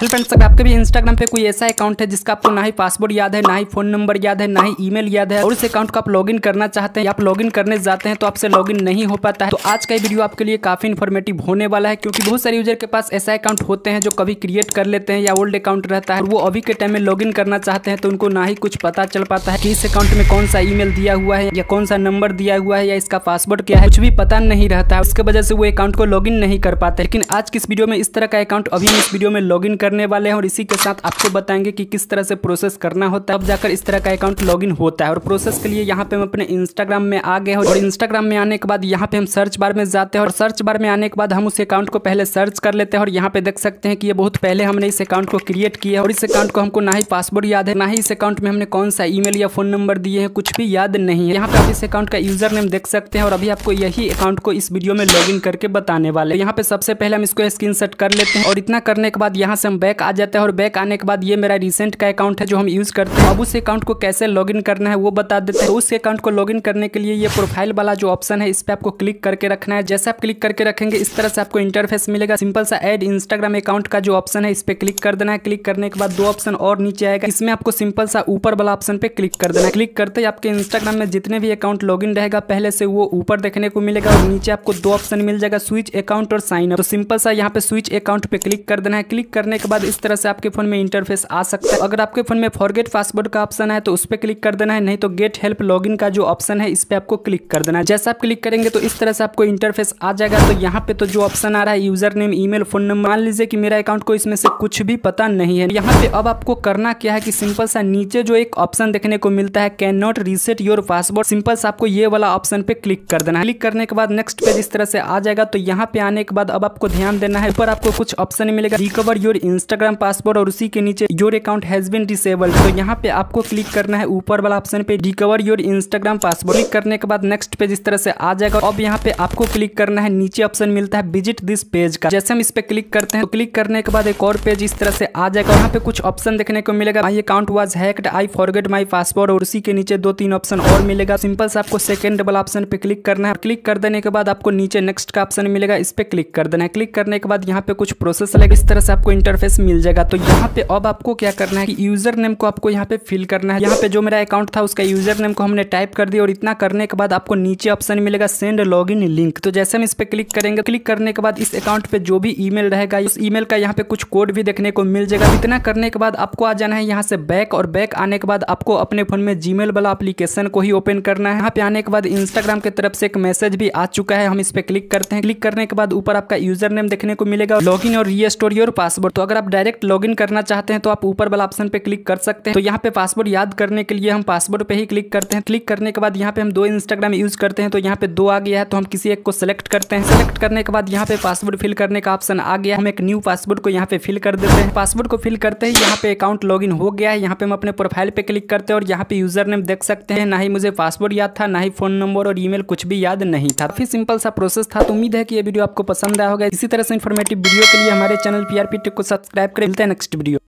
Hello friends अगर आपके भी इंस्टाग्राम पे कोई ऐसा अकाउंट है जिसका आपको ना ही पासवर्ड याद है, ना ही फ़ोन नंबर याद है, ना ही ईमेल याद है, और उस अकाउंट को आप लॉगिन करना चाहते हैं या आप लॉगिन करने जाते हैं तो आपसे लॉगिन नहीं हो पाता है तो आज का वीडियो आपके लिए काफ़ी इन्फॉर्मेटिव होने वाला है क्योंकि बहुत सारे यूज़र के पास ऐसा अकाउंट होते हैं जो कभी क्रिएट कर लेते हैं या ओल्ड अकाउंट रहता है, वो अभी के टाइम में लॉग करना चाहते हैं तो उनको ना ही कुछ पता चल पाता है कि इस अकाउंट में कौन सा ई दिया हुआ है या कौन सा नंबर दिया हुआ है या इसका पासवर्ड क्या है, कुछ भी पता नहीं रहता है, उसके वजह से वो अकाउंट को लॉग नहीं कर पाते लेकिन आज की इस वीडियो में इस तरह का अकाउंट अभी इस वीडियो में लॉग करने वाले हैं और इसी के साथ आपको बताएँगे कि किस तरह से प्रोसेस करना होता है। अब जाकर इस तरह का अकाउंट लॉगिन होता है और प्रोसेस के लिए यहाँ पे हम अपने इंस्टाग्राम में आ गए और इंस्टाग्राम में आने के बाद यहाँ पे हम सर्च बार में जाते हैं और सर्च बार में आने के बाद हम उस अकाउंट को पहले सर्च कर लेते हैं और यहाँ पे देख सकते हैं कि ये बहुत पहले हमने इस अकाउंट को क्रिएट किया और इस अकाउंट को हमको ना ही पासवर्ड याद है, ना ही इस अकाउंट में हमने कौन सा ईमेल या फ़ोन नंबर दिए हैं, कुछ भी याद नहीं है। यहाँ पे आप इस अकाउंट का यूज़र नेम देख सकते हैं और अभी आपको यही अकाउंट को इस वीडियो में लॉग करके बताने वाले यहाँ पे सबसे पहले हम इसको स्क्रीन कर लेते हैं और इतना करने के बाद यहाँ से हम बैक आ जाते हैं और बैक आने के बाद ये मेरा रिसेंट का अकाउंट है जो हम यूज़ करते हैं। अब उस अकाउंट को कैसे लॉगिन करना है वो बता देते हैं। तो उस अकाउंट को लॉगिन करने के लिए ये प्रोफ़ाइल वाला जो ऑप्शन है, इस पर आपको क्लिक करके रखना है। जैसे आप क्लिक करके रखेंगे, इस तरह से आपको इंटरफेस मिलेगा। सिंपल सा एड इंस्टाग्राम अकाउंट का जो ऑप्शन है, इस पर क्लिक कर देना है। क्लिक करने के बाद दो ऑप्शन और नीचे आएगा। इसमें आपको सिंपल सा ऊपर वाला ऑप्शन पे क्लिक कर देना है। क्लिक करते ही आपके इंस्टाग्राम में जितने भी अकाउंट लॉगिन रहेगा, पहले से वो ऊपर देखने को मिलेगा और नीचे आपको दो ऑप्शन मिल जाएगा स्विच अकाउंट और साइन अप तो सिंपल सा यहाँ पे स्विच अकाउंट पे क्लिक कर देना है। क्लिक करने के बाद इस तरह से आपके फ़ोन में इंटरफेस आ सकता है। अगर आपके फ़ोन में फॉरगेट पासवर्ड का ऑप्शन है तो उस पर क्लिक कर देना है, नहीं तो गेट हेल्प लॉगिन का जो ऑप्शन है, इस पर आपको क्लिक कर देना है। जैसा आप क्लिक करेंगे तो इस तरह से आपको इंटरफेस आ जाएगा। तो यहाँ पे तो जो ऑप्शन आ रहा है user name email phone number मान लीजिए कि मेरा अकाउंट को इसमें से कुछ भी पता नहीं है। यहाँ पे अब आपको करना क्या है कि सिंपल सा नीचे जो एक ऑप्शन देखने को मिलता है cannot reset your password simple सा आपको ये वाला ऑप्शन पे क्लिक कर देना है। क्लिक करने के बाद नेक्स्ट पेज इस तरह से आ जाएगा। तो यहाँ पे आने के बाद अब आपको ध्यान देना है, ऊपर आपको कुछ ऑप्शन मिलेगा। रिकवर योर इंस्टाग्राम पासवर्ड और उसी के नीचे your account has been disable तो यहाँ पे आपको क्लिक करना है। ऊपर वाला ऑप्शन पे recover your Instagram password click करने के बाद नेक्स्ट पेज इस तरह से आ जाएगा। अब यहाँ पे आपको क्लिक करना है। नीचे ऑप्शन मिलता है विज़िट दिस पेज का। जैसे हम इस पे क्लिक करते हैं तो क्लिक करने के बाद एक और पेज इस तरह से आ जाएगा। यहाँ पे कुछ ऑप्शन देखने को मिलेगा। My account was hacked I forget my password और उसी के नीचे दो तीन ऑप्शन और मिलेगा। सिंपल से आपको सेकंड वाला ऑप्शन पे क्लिक करना है। क्लिक कर देने के बाद आपको नीचे नेक्स्ट का ऑप्शन मिलेगा। इस पे क्लिक कर देना है। क्लिक करने के बाद यहाँ पे कुछ प्रोसेस लगेगा। इस तरह से आपको इंटरफेस मिल जाएगा। तो यहाँ पे अब आपको क्या करना है कि यूज़र नेम को आपको यहाँ पे फिल करना है। यहाँ पे जो मेरा अकाउंट था, उसका यूज़र नेम को हमने टाइप कर दिया और इतना करने के बाद आपको नीचे ऑप्शन मिलेगा सेंड लॉग इन लिंक तो जैसे हम इस पे क्लिक करेंगे क्लिक करने के बाद इस अकाउंट पे जो भी ईमेल रहेगा, उस ईमेल का यहाँ पे कुछ कोड भी देखने को मिल जाएगा। इतना करने के बाद आपको आ जाना है यहाँ से बैक और बैक आने के बाद आपको अपने फ़ोन में जीमेल वाला एप्लीकेशन को ही ओपन करना है। यहाँ पे आने के बाद इंस्टाग्राम की तरफ़ से एक मैसेज भी आ चुका है। हम इस पे क्लिक करते हैं। क्लिक करने के बाद ऊपर आपका यूज़र नेम देखने को मिलेगा लॉग और रीस्टोर योर पासवर्ड तो अगर आप डायरेक्ट लॉग करना चाहते हैं तो आप ऊपर वाला ऑप्शन पे क्लिक कर सकते हैं। तो यहाँ पे पासवर्ड याद करने के लिए हम पासवर्ड पे ही क्लिक करते हैं। क्लिक करने के बाद यहाँ पे हम दो इंस्टाग्राम यूज़ करते हैं तो यहाँ पे दो आ गया है तो हम किसी एक को सिलेक्ट करते हैं। सिलेक्ट करने के बाद यहाँ पे पासवर्ड फिल करने का ऑप्शन आ गया हम एक न्यू पासवर्ड को यहाँ पे फिल कर देते हैं। पासवर्ड को फिल करते ही यहाँ पे अकाउंट लॉग हो गया है। यहाँ पे हम अपने प्रोफ़ाइल पे क्लिक करते हैं और यहाँ पे यूज़र नेम देख सकते हैं। ना ही मुझे पासवर्ड याद था, ना ही फ़ोन नंबर और ईमेल कुछ भी याद नहीं था। काफ़ी सिंपल सा प्रोसेस था। तो उम्मीद है कि ये वीडियो आपको पसंद आया होगा। इसी तरह से इन्फॉर्मेटिव वीडियो के लिए हमारे चैनल पीआरपी टेक को सब्सक्राइब करें। मिलते हैं नेक्स्ट वीडियो